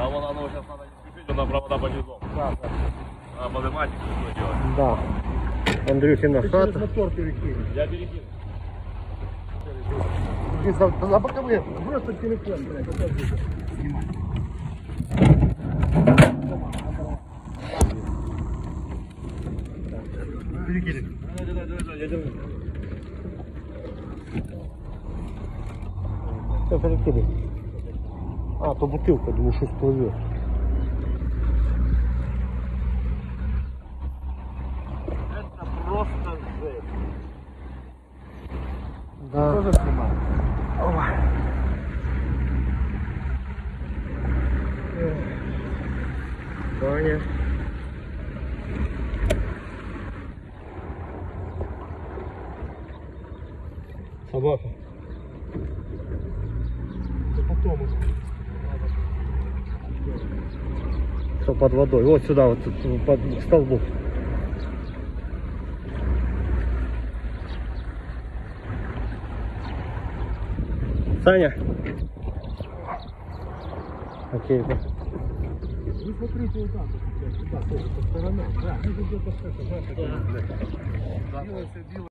Да, вон оно сейчас надо спешить, она провода по низу. Да, да. А математику что делать? Да. Андрюхина Ты хата. мотор перекинь. Я перекину. Иди за, за боковые. Просто телефон, блядь. Снимай. Перекинь. Давай, давай, давай, я держу. Все перекидай. А, то бутылка, думаю, что всплывет. Это просто жесть. Да. Тоже снимай. Ваня. Собака. Это потом уже. Что под водой? Вот сюда, вот тут, под к столбу. Саня. Окей, да. Вы смотрите вот так, вот, сюда, тоже по сторонам. Да, ну где-то с этого, да, делайте.